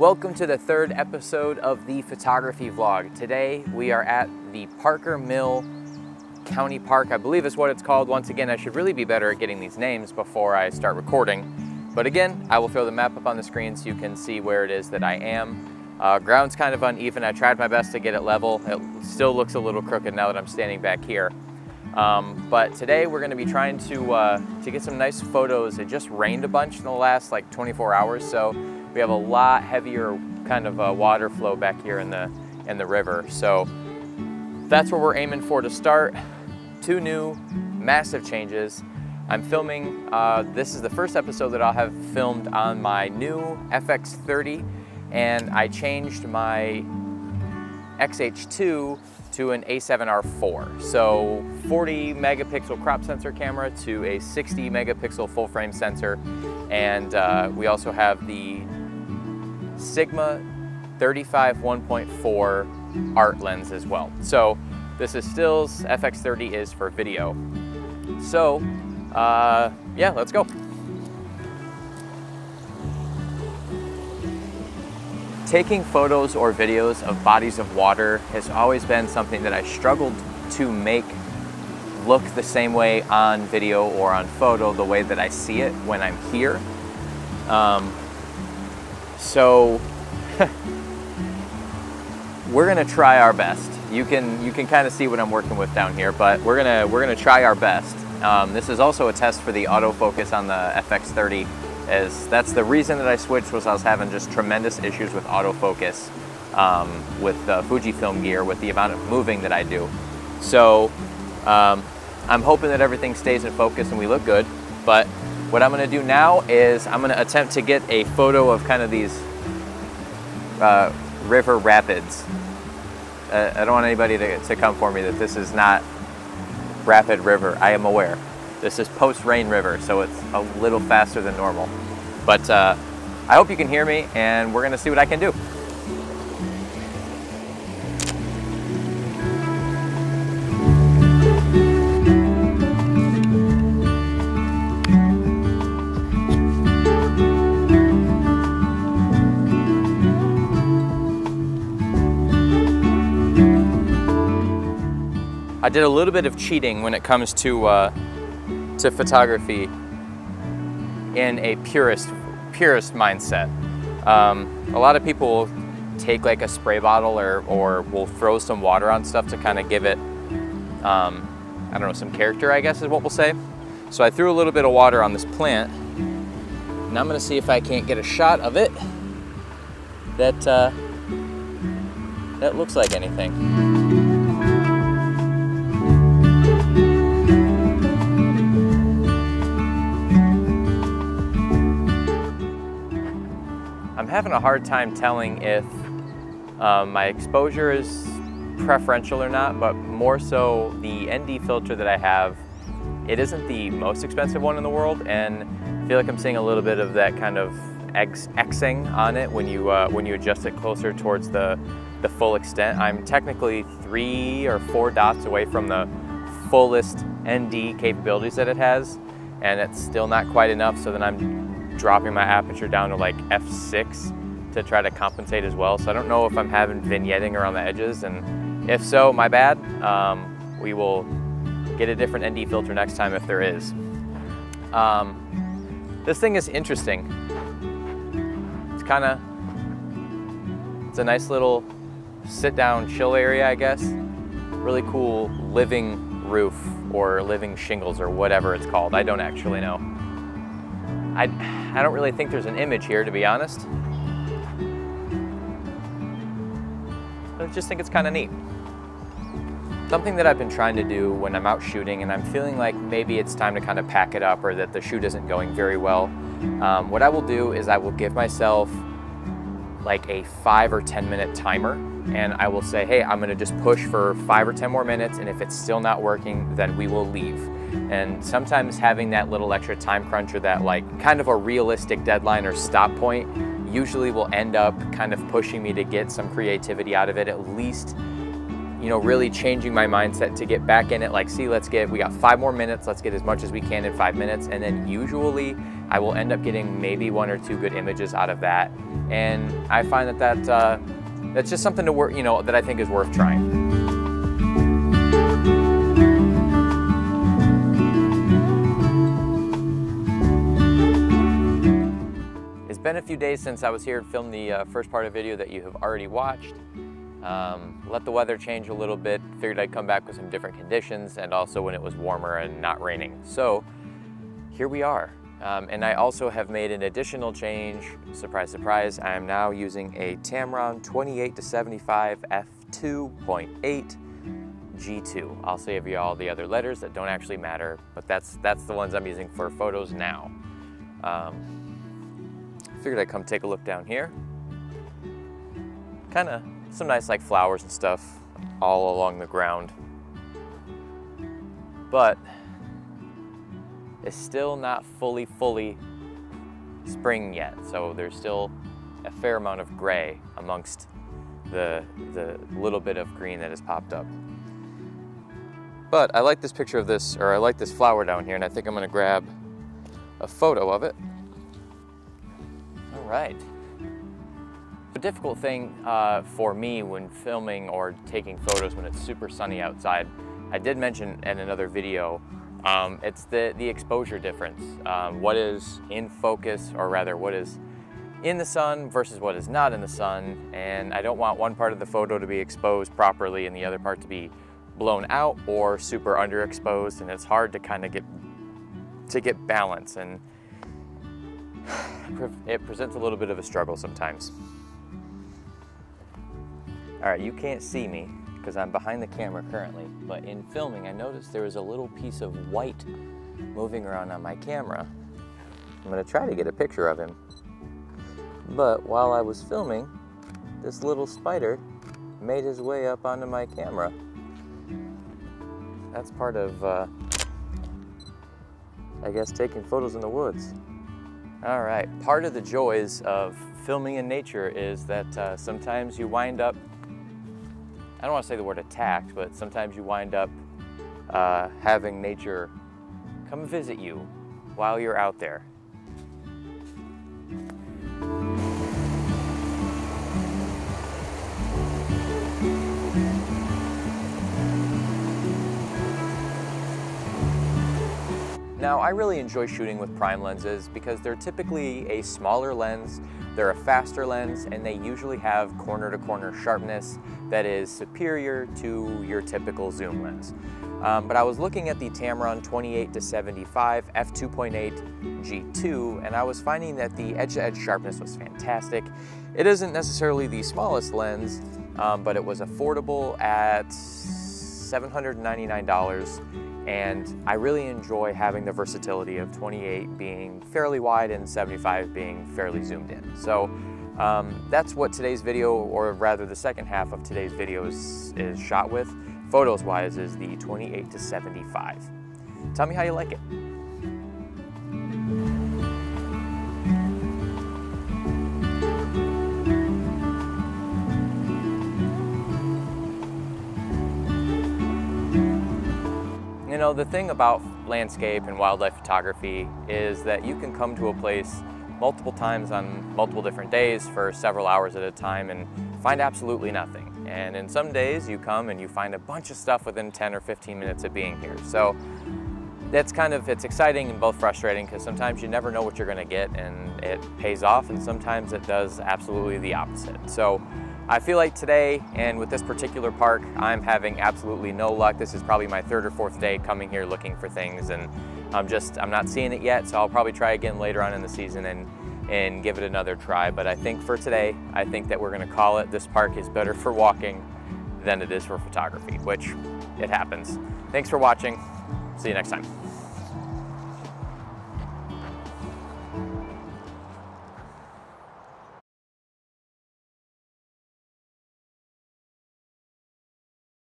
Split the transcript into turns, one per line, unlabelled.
Welcome to the third episode of the photography vlog. Today we are at the Parker Mill County Park, I believe is what it's called. Once again, I should really be better at getting these names before I start recording. But again, I will throw the map up on the screen so you can see where it is that I am. Uh, ground's kind of uneven. I tried my best to get it level. It still looks a little crooked now that I'm standing back here. Um, but today we're going to be trying to, uh, to get some nice photos. It just rained a bunch in the last like 24 hours, so we have a lot heavier kind of uh, water flow back here in the, in the river. So that's where we're aiming for to start. Two new massive changes. I'm filming, uh, this is the first episode that I'll have filmed on my new FX30 and I changed my XH2 to an A7R4. So 40 megapixel crop sensor camera to a 60 megapixel full frame sensor. And uh, we also have the Sigma 35 1.4 art lens as well. So this is stills, FX30 is for video. So uh, yeah, let's go. Taking photos or videos of bodies of water has always been something that I struggled to make look the same way on video or on photo the way that I see it when I'm here. Um, so we're gonna try our best. You can you can kind of see what I'm working with down here, but we're gonna we're gonna try our best. Um, this is also a test for the autofocus on the FX30 as that's the reason that I switched was I was having just tremendous issues with autofocus um, with the Fujifilm gear with the amount of moving that I do. So um, I'm hoping that everything stays in focus and we look good. But what I'm gonna do now is I'm gonna attempt to get a photo of kind of these uh, river rapids. Uh, I don't want anybody to, to come for me that this is not rapid river. I am aware. This is post-rain river, so it's a little faster than normal. But uh, I hope you can hear me, and we're gonna see what I can do. I did a little bit of cheating when it comes to uh, to photography in a purist purist mindset. Um, a lot of people will take like a spray bottle or, or will throw some water on stuff to kind of give it, um, I don't know, some character, I guess is what we'll say. So I threw a little bit of water on this plant and I'm gonna see if I can't get a shot of it that, uh, that looks like anything. Having a hard time telling if um, my exposure is preferential or not, but more so the ND filter that I have, it isn't the most expensive one in the world, and I feel like I'm seeing a little bit of that kind of Xing on it when you uh, when you adjust it closer towards the the full extent. I'm technically three or four dots away from the fullest ND capabilities that it has, and it's still not quite enough. So then I'm dropping my aperture down to like f6 to try to compensate as well. So I don't know if I'm having vignetting around the edges and if so, my bad. Um, we will get a different ND filter next time if there is. Um, this thing is interesting. It's kind of, it's a nice little sit down chill area, I guess. Really cool living roof or living shingles or whatever it's called. I don't actually know. I, I don't really think there's an image here, to be honest. I just think it's kind of neat. Something that I've been trying to do when I'm out shooting and I'm feeling like maybe it's time to kind of pack it up or that the shoot isn't going very well, um, what I will do is I will give myself like a five or 10 minute timer and I will say, hey, I'm gonna just push for five or 10 more minutes and if it's still not working, then we will leave. And sometimes having that little extra time crunch or that like kind of a realistic deadline or stop point usually will end up kind of pushing me to get some creativity out of it, at least you know, really changing my mindset to get back in it. Like, see, let's get, we got five more minutes. Let's get as much as we can in five minutes. And then usually I will end up getting maybe one or two good images out of that. And I find that that, uh, that's just something to work, you know, that I think is worth trying. A few days since I was here to film the uh, first part of the video that you have already watched. Um, let the weather change a little bit, figured I'd come back with some different conditions and also when it was warmer and not raining. So here we are. Um, and I also have made an additional change, surprise, surprise, I am now using a Tamron 28 to 75 f2.8 G2. I'll save you all the other letters that don't actually matter, but that's, that's the ones I'm using for photos now. Um, figured I'd come take a look down here. Kind of some nice like flowers and stuff all along the ground. But it's still not fully, fully spring yet. So there's still a fair amount of gray amongst the, the little bit of green that has popped up. But I like this picture of this, or I like this flower down here, and I think I'm gonna grab a photo of it. Right. The difficult thing uh, for me when filming or taking photos when it's super sunny outside, I did mention in another video, um, it's the, the exposure difference. Um, what is in focus, or rather what is in the sun versus what is not in the sun. And I don't want one part of the photo to be exposed properly and the other part to be blown out or super underexposed. And it's hard to kind of get, to get balance. And it presents a little bit of a struggle sometimes. All right, you can't see me because I'm behind the camera currently, but in filming, I noticed there was a little piece of white moving around on my camera. I'm gonna try to get a picture of him. But while I was filming, this little spider made his way up onto my camera. That's part of, uh, I guess, taking photos in the woods. All right, part of the joys of filming in nature is that uh, sometimes you wind up I don't want to say the word attacked, but sometimes you wind up uh, having nature come visit you while you're out there. Now, I really enjoy shooting with prime lenses because they're typically a smaller lens, they're a faster lens, and they usually have corner-to-corner -corner sharpness that is superior to your typical zoom lens. Um, but I was looking at the Tamron 28 to 75 f2.8 G2, and I was finding that the edge-to-edge -edge sharpness was fantastic. It isn't necessarily the smallest lens, um, but it was affordable at $799 and I really enjoy having the versatility of 28 being fairly wide and 75 being fairly zoomed in. So um, that's what today's video, or rather the second half of today's video is, is shot with. Photos wise is the 28 to 75. Tell me how you like it. Know, the thing about landscape and wildlife photography is that you can come to a place multiple times on multiple different days for several hours at a time and find absolutely nothing. And in some days you come and you find a bunch of stuff within 10 or 15 minutes of being here. So that's kind of, it's exciting and both frustrating because sometimes you never know what you're gonna get and it pays off and sometimes it does absolutely the opposite. So I feel like today and with this particular park, I'm having absolutely no luck. This is probably my third or fourth day coming here looking for things and I'm just, I'm not seeing it yet, so I'll probably try again later on in the season and, and give it another try. But I think for today, I think that we're gonna call it, this park is better for walking than it is for photography, which it happens. Thanks for watching. See you next time.